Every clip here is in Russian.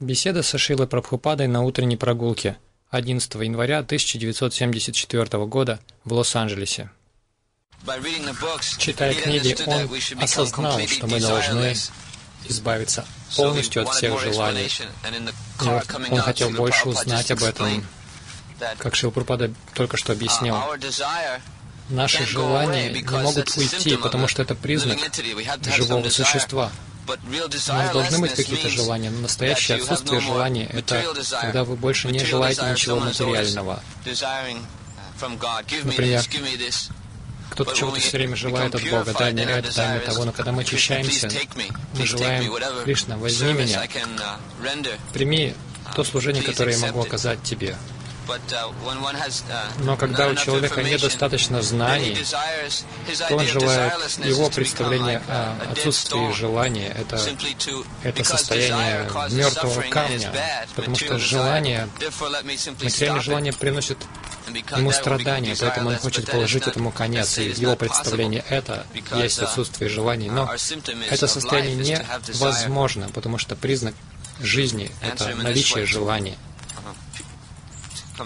Беседа со Шилой Прабхупадой на утренней прогулке 11 января 1974 года в Лос-Анджелесе. Читая книги, он осознал, что мы должны избавиться полностью от всех желаний. И он хотел больше узнать об этом, как Шилпрапада только что объяснил. Наши желания не могут уйти, потому что это признак живого существа. У нас должны быть какие-то желания, но настоящее отсутствие желаний — это когда вы больше не желаете ничего материального. Например, кто-то чего-то все время желает от Бога, дай мне это, дай мне того, но когда мы очищаемся, мы желаем, Кришна, возьми меня, прими то служение, которое я могу оказать Тебе. Uh, uh, Но когда у человека недостаточно знаний, то он желает, его представление о отсутствии желания — это, это состояние мертвого камня, потому что желание, материальное желание приносит ему страдания, поэтому он хочет положить этому конец, и его представлении это есть uh, отсутствие желаний. Но это состояние невозможно, потому что признак жизни — это наличие желания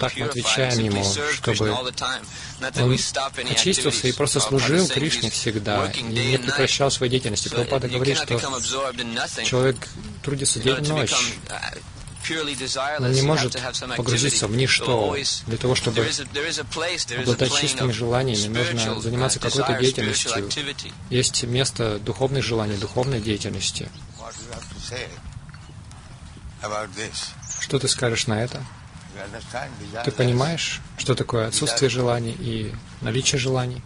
так мы отвечаем ему, чтобы он очистился и просто служил Кришне всегда, и не прекращал своей деятельности. Прабхупада говорит, что человек трудится день и ночь, он не может погрузиться в ничто. Для того, чтобы обладать чистыми желаниями, нужно заниматься какой-то деятельностью. Есть место духовных желаний, духовной деятельности. Что ты скажешь на это? Ты понимаешь, что такое отсутствие желаний и наличие желаний?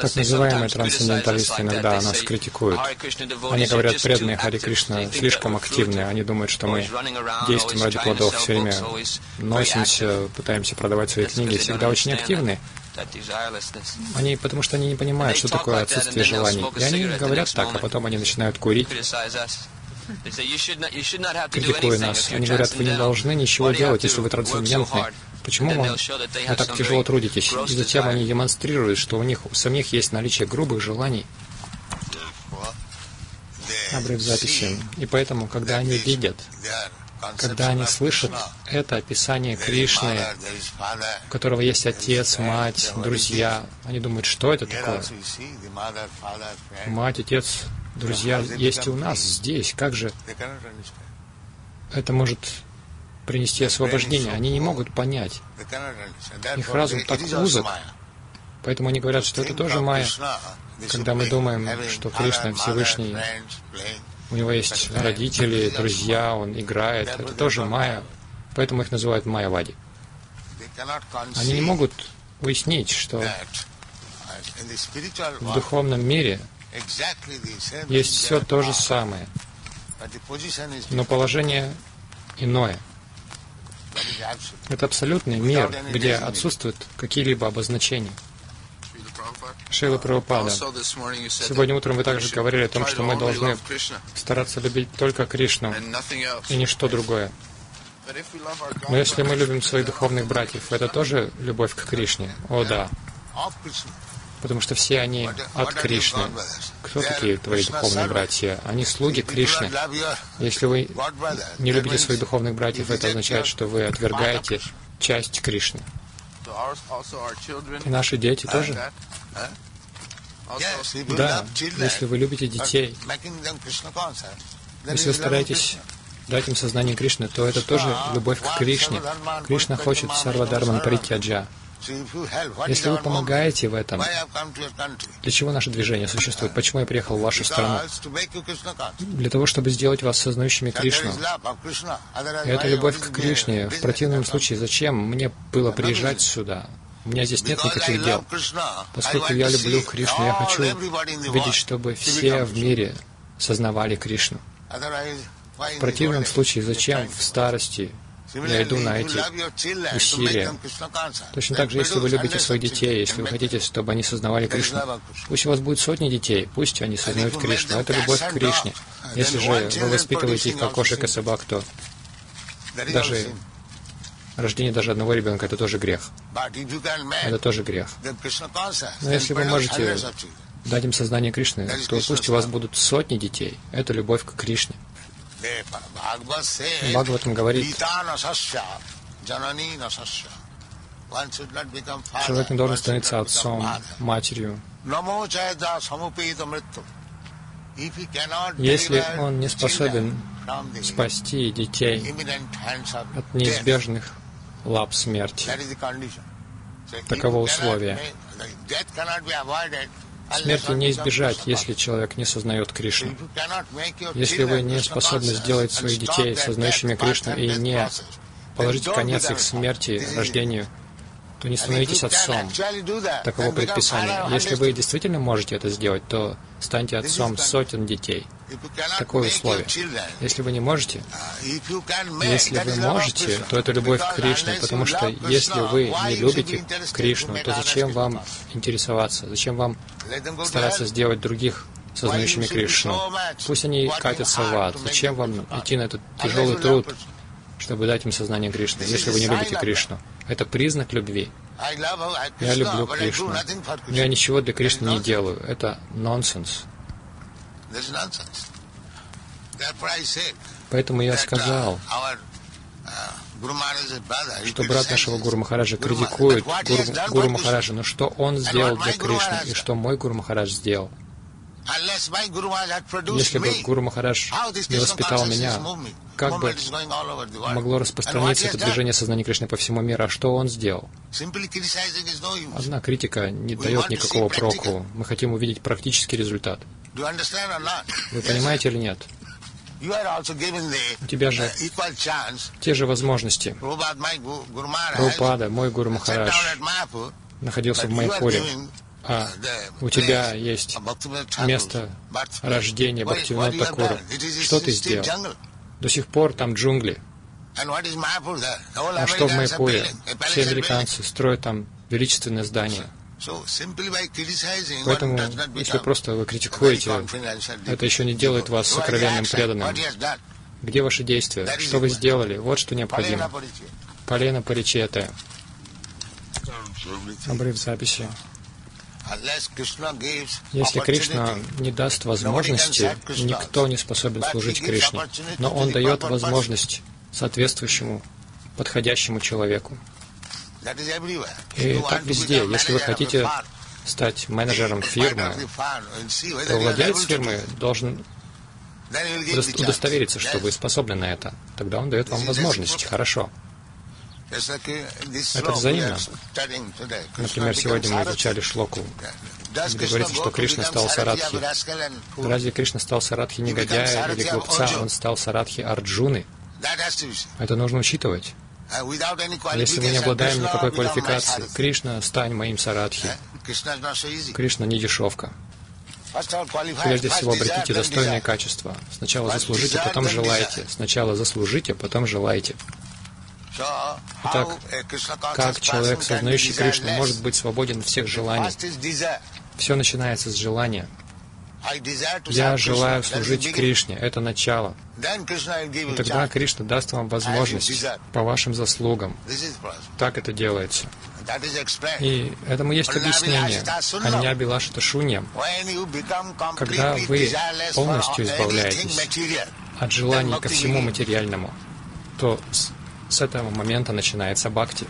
Так называемые трансценденталисты иногда нас критикуют. Они говорят, преданные Хари Кришна слишком активны. Они думают, что мы действуем ради плодов, все время носимся, пытаемся продавать свои книги, всегда очень активны. Они, потому что они не понимают, что такое отсутствие желаний. И они говорят так, а потом они начинают курить, критикуя нас. Они говорят, вы не должны ничего делать, если вы трансцендентны. Почему вы, вы так тяжело трудитесь? И затем они демонстрируют, что у них у самих есть наличие грубых желаний. Обрыв записи. И поэтому, когда они видят, когда они слышат это описание Кришны, у которого есть отец, мать, друзья, они думают, что это такое? Мать, отец, друзья есть и у нас здесь. Как же это может принести освобождение? Они не могут понять. Их разум так узок. Поэтому они говорят, что это тоже майя. Когда мы думаем, что Кришна Всевышний у него есть родители, друзья, он играет. Это тоже майя, поэтому их называют майя-вади. Они не могут уяснить, что в духовном мире есть все то же самое, но положение иное. Это абсолютный мир, где отсутствуют какие-либо обозначения. Шейла Прабхупада. Сегодня утром вы также говорили о том, что мы должны стараться любить только Кришну и ничто другое. Но если мы любим своих духовных братьев, это тоже любовь к Кришне? О, да. Потому что все они от Кришны. Кто такие твои духовные братья? Они слуги Кришны. Если вы не любите своих духовных братьев, это означает, что вы отвергаете часть Кришны. И наши дети тоже. Да, если вы любите детей, если вы стараетесь дать им сознание Кришны, то это тоже любовь к Кришне. Кришна хочет Сарвадарман Паритяджа. Если вы помогаете в этом, для чего наше движение существует? Почему я приехал в вашу страну? Для того, чтобы сделать вас сознающими Кришну. Это любовь к Кришне. В противном случае, зачем мне было приезжать сюда? У меня здесь нет никаких дел. Поскольку я люблю Кришну, я хочу видеть, чтобы все в мире сознавали Кришну. В противном случае, зачем в старости я иду на эти усилия. Точно так же, если вы любите своих детей, если вы хотите, чтобы они сознавали Кришну, пусть у вас будет сотни детей, пусть они сознают Кришну. Это любовь к Кришне. Если же вы воспитываете их как кошек и собак, то даже Рождение даже одного ребенка – это тоже грех. Это тоже грех. Но если вы можете дать им сознание Кришны, то пусть у вас будут сотни детей. Это любовь к Кришне. Бхагаватам говорит, человек не должен становиться отцом, матерью. Если он не способен спасти детей от неизбежных лап смерти, таково условие. Смерти не избежать, если человек не сознает Кришну. Если вы не способны сделать своих детей сознающими Кришну и не положить конец их смерти, рождению, то не становитесь отцом. Таково предписание. Если вы действительно можете это сделать, то станьте отцом сотен детей. Такое условие. Если вы не можете, если вы можете, то это любовь к Кришне, потому что если вы не любите Кришну, то зачем вам интересоваться, зачем вам стараться сделать других сознающими Кришну? Пусть они катятся в ад. Зачем вам идти на этот тяжелый труд, чтобы дать им сознание Кришны, если вы не любите Кришну? Это признак любви. Я люблю Кришну. Но я ничего для Кришны не делаю. Это нонсенс. Поэтому я сказал, что брат нашего Гуру Махараджа критикует Гуру, Гуру Махараджа, но что он сделал для Кришны и что мой Гуру Махарадж сделал. Если бы Гуру Махарадж не воспитал меня, как бы могло распространиться это движение сознания Кришны по всему миру? А что он сделал? Одна критика не дает никакого проку. Мы хотим увидеть практический результат. Вы понимаете или нет? У тебя же те же возможности. Прабхупада, мой Гуру Махарадж, находился в Майпуре, а у тебя есть место рождения Бхактивинода Такура. Что ты сделал? До сих пор там джунгли. А что в Майпуре? Все американцы строят там величественное здание. Поэтому, если просто вы критикуете, это еще не делает вас сокровенным преданным. Где ваши действия? Что вы сделали? Вот что необходимо. Полено поречетая. Обрыв записи. Если Кришна не даст возможности, никто не способен служить Кришне. Но Он дает возможность соответствующему, подходящему человеку. И так везде. Если вы хотите стать менеджером фирмы, то владелец фирмы должен удостовериться, что вы способны на это. Тогда он дает вам возможность. Хорошо. Это взаимно. Например, сегодня мы изучали шлоку, где говорится, что Кришна стал Сарадхи. Разве Кришна стал Сарадхи негодяя или глупца? Он стал Сарадхи Арджуны. Это нужно учитывать. Если мы не обладаем никакой квалификацией, Кришна, стань моим Сарадхи. Кришна не дешевка. Прежде всего, обратите достойные качества. Сначала заслужите, потом желайте. Сначала заслужите, потом желайте. Итак, как человек, сознающий Кришну, может быть свободен от всех желаний? Все начинается с желания. Я желаю служить Кришне. Это начало. И тогда Кришна даст вам возможность по вашим заслугам. Так это делается. И этому есть объяснение. Аня Билашита Шуньям. Когда вы полностью избавляетесь от желаний ко всему материальному, то с этого момента начинается бхакти.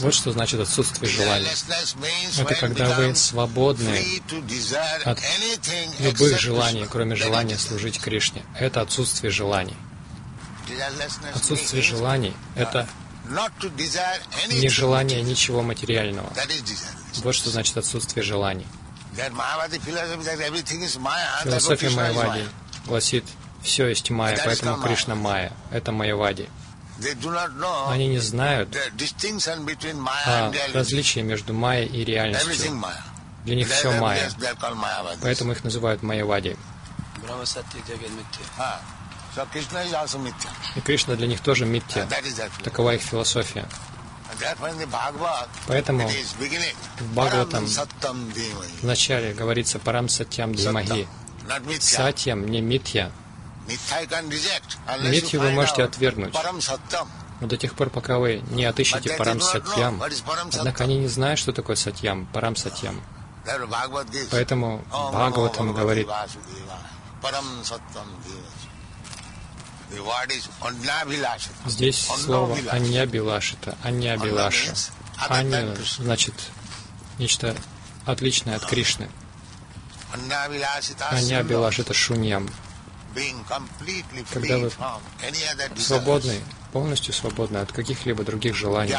Вот что значит отсутствие желания. Это когда вы свободны от любых желаний, кроме желания служить Кришне. Это отсутствие желаний. Отсутствие желаний — это не желание ничего материального. Вот что значит отсутствие желаний. Философия Майявади гласит, все есть майя, поэтому Кришна майя. Это майявади. Они не знают о различии между майей и реальностью. Для них все майя. Поэтому их называют майявади. И Кришна для них тоже митья. Такова их философия. Поэтому в Бхагаватам вначале говорится «Парам сатьям димаги». Сатьям, не митья. Митью вы можете отвергнуть. Но до тех пор, пока вы не отыщете Парам Сатьям, однако они не знают, что такое Сатьям, Парам Сатьям. Поэтому Бхагаватам говорит, Здесь слово «анья билашита», «анья билаша». «Анья» значит нечто отличное от Кришны. «Анья билаш» — это шуньям. Когда вы свободны, полностью свободны от каких-либо других желаний.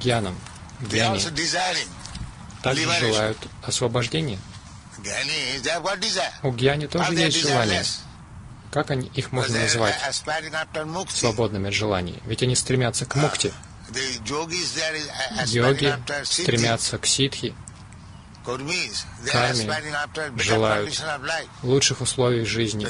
Гьяном, гьяни также желают освобождения. У гьяни тоже есть желания. Как они, их можно назвать свободными от желаний? Ведь они стремятся к мукти. Йоги стремятся к ситхи, карме, желают лучших условий жизни.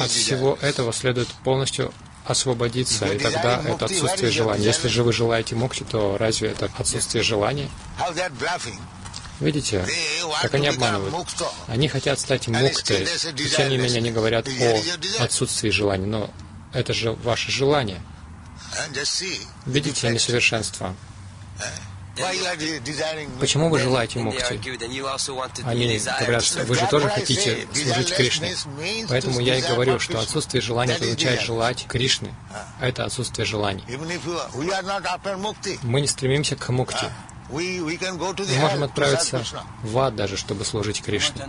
От всего этого следует полностью освободиться, и тогда это отсутствие желания. Если же вы желаете мукти, то разве это отсутствие желания? Видите, как они обманывают? Они хотят стать муктой, и тем не менее они говорят о отсутствии желания. Но это же ваше желание. Видите несовершенство? Почему вы желаете мукти? Они говорят, что вы же тоже хотите служить Кришне. Поэтому я и говорю, что отсутствие желания означает желать Кришны. А это отсутствие желаний. Мы не стремимся к мукти. Мы можем отправиться в ад даже, чтобы служить Кришне.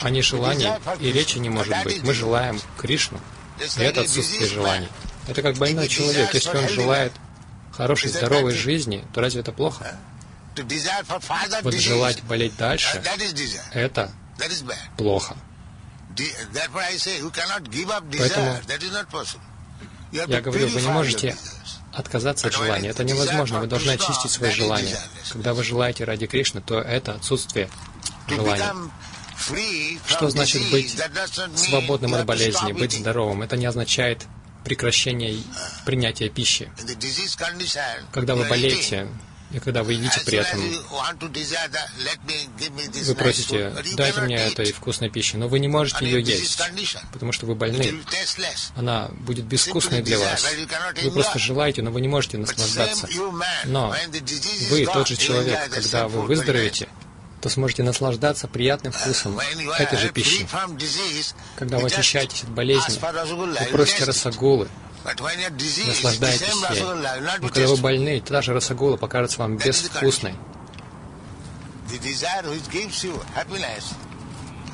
А не желание, и речи не может быть. Мы желаем Кришну, и это отсутствие желаний. Это как больной человек. Если он желает хорошей, здоровой жизни, то разве это плохо? Вот желать болеть дальше, это плохо. Поэтому я говорю, вы не можете отказаться от желания. Это невозможно. Вы должны очистить свои желания. Когда вы желаете ради Кришны, то это отсутствие желания. Что значит быть свободным от болезни, быть здоровым? Это не означает прекращение принятия пищи. Когда вы болеете, и когда вы едите при этом, вы просите, дайте мне этой вкусной пищи, но вы не можете ее есть, потому что вы больны. Она будет безвкусной для вас. Вы просто желаете, но вы не можете наслаждаться. Но вы тот же человек, когда вы выздоровеете, то сможете наслаждаться приятным вкусом этой же пищи. Когда вы очищаетесь от болезни, вы просите расагулы, наслаждаетесь ей. Но когда вы больны, та же расагула покажется вам безвкусной.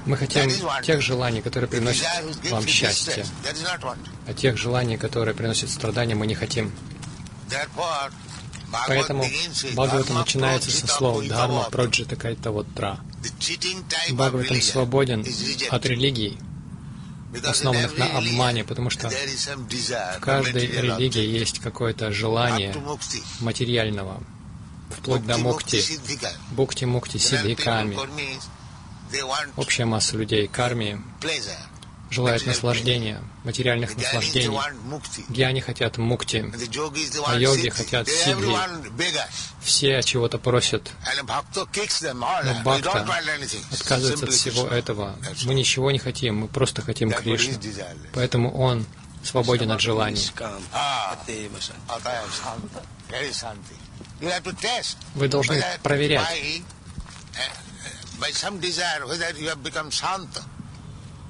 Мы хотим тех желаний, которые приносят вам счастье. А тех желаний, которые приносят страдания, мы не хотим. Поэтому Бхагаватам начинается со слов «Дharma проджита кайтавотра». Бхагаватам свободен от религий, основанных на обмане, потому что в каждой религии есть какое-то желание материального, вплоть до мукти, букти, мукти, сидхиками. Общая масса людей, карми, желает наслаждения, материальных наслаждений. Гьяни хотят мукти, а йоги хотят сидхи. Все чего-то просят. Но бхакта отказывается от всего этого. Мы ничего не хотим, мы просто хотим Кришну. Поэтому он свободен от желаний. Вы должны проверять,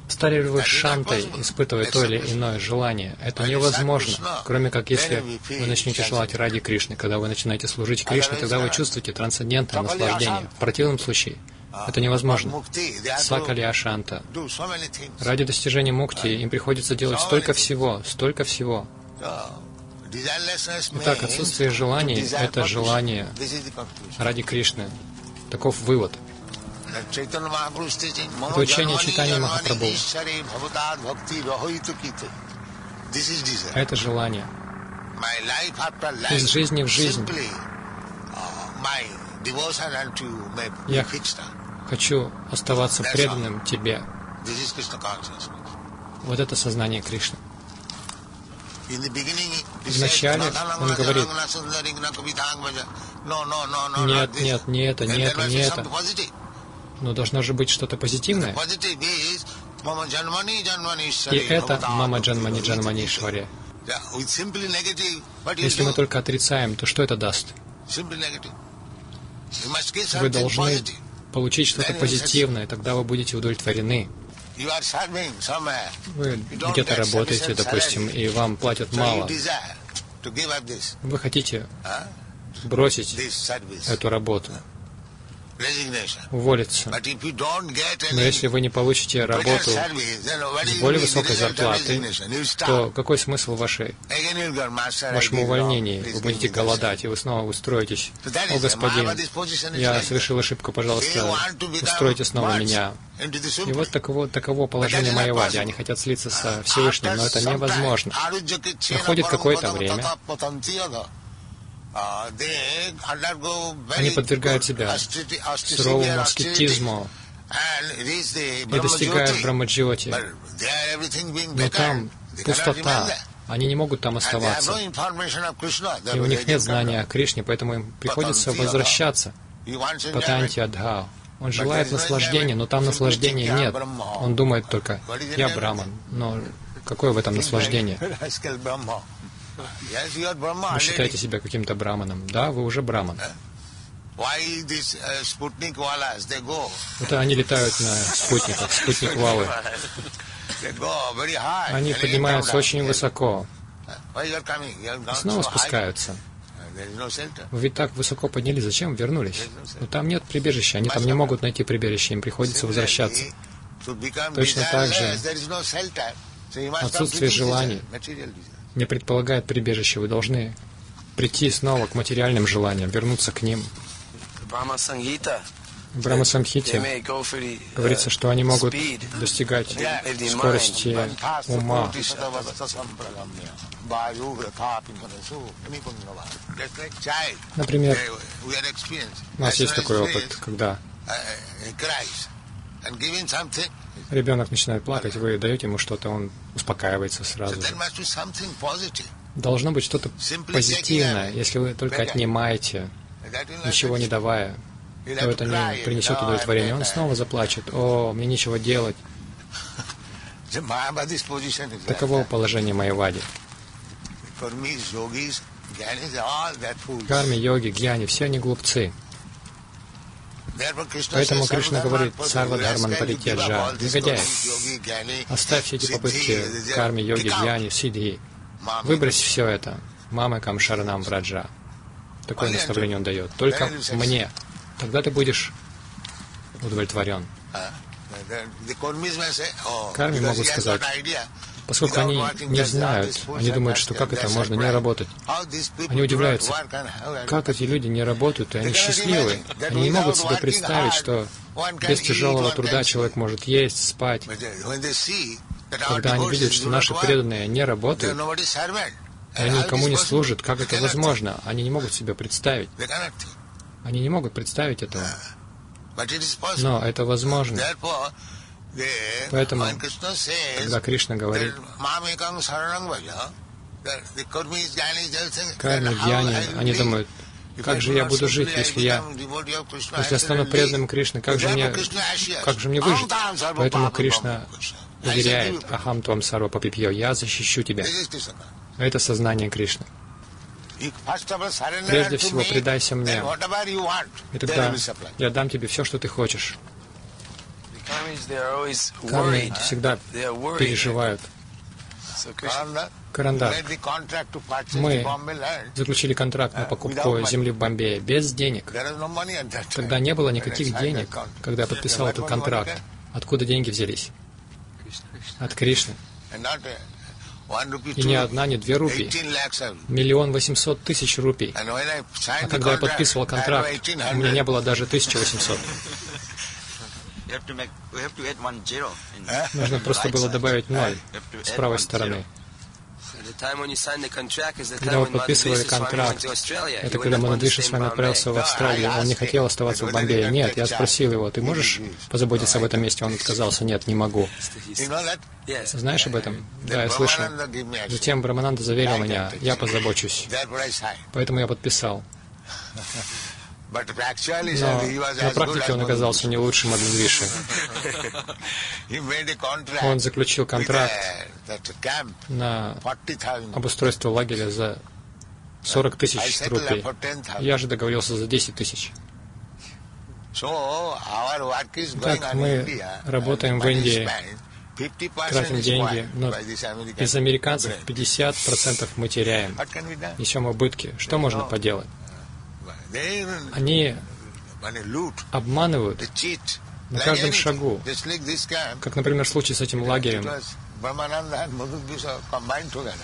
Стали ли вы шантой, испытывая то или иное желание? Это невозможно, кроме как если вы начнете желать ради Кришны. Когда вы начинаете служить Кришне, тогда вы чувствуете трансцендентное наслаждение. В противном случае это невозможно. Сакали Ашанта. Ради достижения мукти им приходится делать столько всего, столько всего. Итак, отсутствие желаний — это желание ради Кришны. Таков вывод. Это учение читания Махапрабху. Это желание. Из жизни в жизнь. Я хочу оставаться преданным Тебе. Вот это сознание Кришны. Вначале он говорит, нет, нет, не это, не это, не это. Но должно же быть что-то позитивное. И это Мама Джанмани Джанмани Шваре. Если мы только отрицаем, то что это даст? Вы должны получить что-то позитивное, тогда вы будете удовлетворены. Вы где-то работаете, допустим, и вам платят мало. Вы хотите бросить эту работу уволиться. Но если вы не получите работу с более высокой зарплатой, то какой смысл вашей, вашему увольнению? Вы будете голодать, и вы снова устроитесь. О, господин, я совершил ошибку, пожалуйста, устройте снова меня. И вот таково, таково положение Майявади. Они хотят слиться со Всевышним, но это невозможно. Проходит какое-то время, они подвергают себя суровому аскетизму и достигают Брамаджиоти. Но там пустота. Они не могут там оставаться. И у них нет знания о Кришне, поэтому им приходится возвращаться. Патанти Адхау. Он желает наслаждения, но там наслаждения нет. Он думает только, я браман. Но какое в этом наслаждение? Вы считаете себя каким-то браманом. Да, вы уже браман. Это они летают на спутниках, спутник Валы. Они поднимаются очень высоко. И снова спускаются. Вы ведь так высоко поднялись, зачем вернулись? Но там нет прибежища, они там не могут найти прибежище, им приходится возвращаться. Точно так же отсутствие желаний. не предполагает прибежище. Вы должны прийти снова к материальным желаниям, вернуться к ним. В Брахма Самхите говорится, что они могут достигать скорости ума. Например, у нас есть такой опыт, когда Ребенок начинает плакать, вы даете ему что-то, он успокаивается сразу же. Должно быть что-то позитивное. Если вы только отнимаете, ничего не давая, то это не принесет удовлетворения. Он снова заплачет. О, мне нечего делать. Таково положение Майявади. Карми, йоги, гьяни, все они глупцы. Поэтому Кришна говорит, Сарва Дхарман Паритяджа, негодяй, оставь все эти попытки карми, йоги, гьяни, сидхи, выбрось все это, мама кам шаранам враджа. Такое наставление он дает. Только мне. Тогда ты будешь удовлетворен. Карми могут сказать, поскольку они не знают, они думают, что как это можно не работать. Они удивляются, как эти люди не работают, и они счастливы. Они не могут себе представить, что без тяжелого труда человек может есть, спать. Когда они видят, что наши преданные не работают, и они никому не служат, как это возможно? Они не могут себе представить. Они не могут представить этого. Но это возможно. Поэтому, когда Кришна говорит, карми, гьяни, они думают, как же я буду жить, если я, если я стану преданным Кришны, как же мне, как же мне выжить? Поэтому Кришна уверяет, Ахам Твам Сарва Папипьо, я защищу тебя. Это сознание Кришны. Прежде всего, предайся мне, и тогда я дам тебе все, что ты хочешь. Кармы всегда переживают. Карандаш. Мы заключили контракт на покупку земли в Бомбее без денег. Тогда не было никаких денег, когда я подписал этот контракт. Откуда деньги взялись? От Кришны. И не одна, не две рупии. Миллион восемьсот тысяч рупий. А когда я подписывал контракт, у меня не было даже тысячи восемьсот. Нужно просто было добавить ноль с правой стороны. Когда вы подписывали контракт, это когда Мададвиша с вами отправился в Австралию, он не хотел оставаться в Бомбее. Нет, я спросил его, ты можешь позаботиться об этом месте? Он отказался, нет, не могу. Знаешь об этом? Да, я слышал. Затем Брамананда заверил меня, я позабочусь. Поэтому я подписал. Но на практике он оказался не лучшим от Двиши. Он заключил контракт на обустройство лагеря за 40 тысяч рупий. Я же договорился за 10 тысяч. Так, мы работаем в Индии, тратим деньги, но из американцев 50% мы теряем, несем убытки. Что можно поделать? Они обманывают на каждом шагу, как, например, случай с этим лагерем.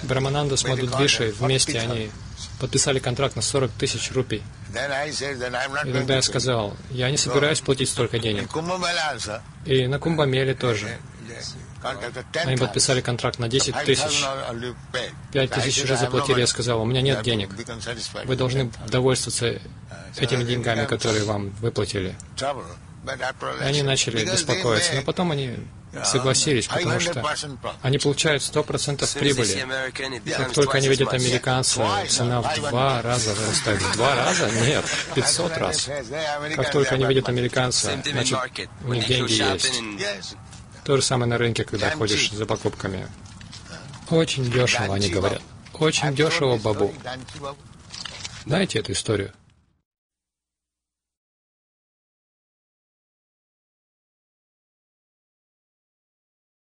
Брамананда с Мадудвишей вместе они подписали контракт на 40 тысяч рупий. И тогда я сказал, я не собираюсь платить столько денег. И на Кумбамеле тоже. Они подписали контракт на 10 тысяч. 5 тысяч уже заплатили. Я сказал, у меня нет денег. Вы должны довольствоваться этими деньгами, которые вам выплатили. И они начали беспокоиться. Но потом они согласились, потому что они получают 100% прибыли. Как только они видят американца, цена в два раза вырастает. В два раза? Нет, 500 раз. Как только они видят американца, значит, у них деньги есть. То же самое на рынке, когда ходишь за покупками. Очень дешево, они говорят. Очень дешево, бабу. Знаете эту историю?